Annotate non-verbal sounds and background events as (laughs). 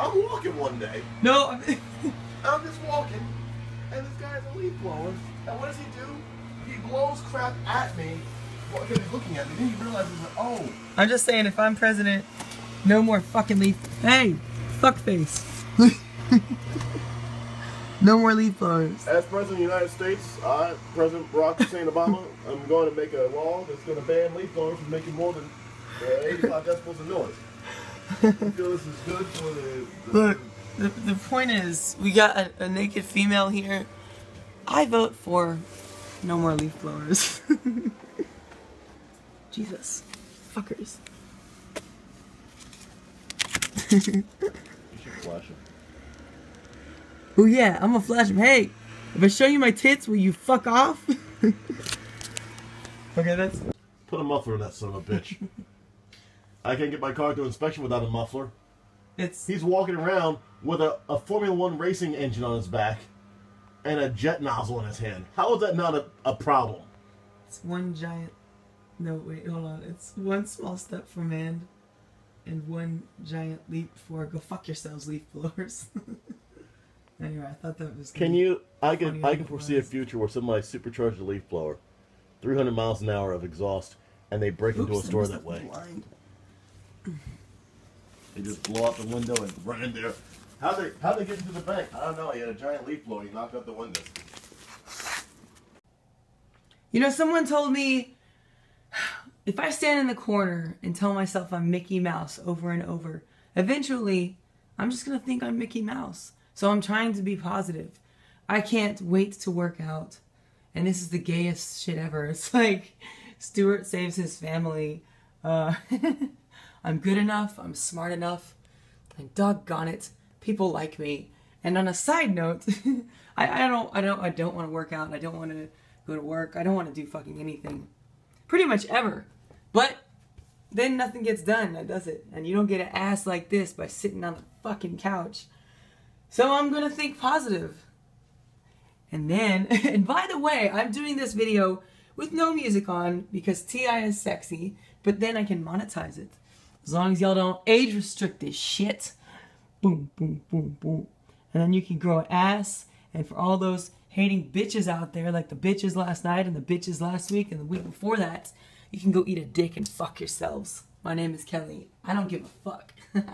I'm walking one day. No, I'm- (laughs) I'm just walking, and this guy's a leaf blower. And what does he do? He blows crap at me. Because he's looking at me. Then he realizes that, oh, I'm just saying, if I'm president, no more fucking leaf. Hey, fuckface. (laughs) no more leaf blowers. as President of the United States, I, President Barack Hussein Obama, I'm going to make a law that's going to ban leaf blowers from making more than uh, 85 decibels of noise. Look, the, the point is, we got a, a naked female here. I vote for no more leaf blowers. (laughs) Jesus. Fuckers. You should flash (laughs) it. Oh yeah, I'm gonna flash him. Hey, if I show you my tits, will you fuck off? (laughs) okay, that's. Put a muffler in that son of a bitch. I can't get my car through inspection without a muffler. It's. He's walking around with a, a Formula One racing engine on his back and a jet nozzle in his hand. How is that not a, a problem? It's one giant. No, wait, hold on. It's one small step for man, and one giant leap for go fuck yourselves, leaf blowers. (laughs) anyway, I thought that was. Can you? I can. I can foresee a future where somebody supercharged a leaf blower, 300 miles an hour of exhaust, and they break into a Oops, store that way. blind. They just blow out the window and run in there. How they? How they get into the bank? I don't know. He had a giant leaf blower. He knocked out the window. You know, someone told me if I stand in the corner and tell myself I'm Mickey Mouse over and over, eventually I'm just gonna think I'm Mickey Mouse. So I'm trying to be positive. I can't wait to work out. And this is the gayest shit ever. (laughs) It's like Stuart saves his family. Uh, (laughs) I'm good enough. I'm smart enough. And doggone it, people like me. And on a side note, (laughs) I, I don't I don't I don't want to work out. I don't want to go to work. I don't want to do fucking anything. Pretty much ever. But then nothing gets done, does it? And you don't get an ass like this by sitting on the fucking couch. So I'm gonna think positive. And then, (laughs) and by the way, I'm doing this video with no music on because T.I. is sexy, but then I can monetize it. As long as y'all don't age restrict this shit. Boom, boom, boom, boom. And then you can grow an ass. And for all those hating bitches out there, like the bitches last night and the bitches last week and the week before that, you can go eat a dick and fuck yourselves. My name is Kelly. I don't give a fuck. (laughs)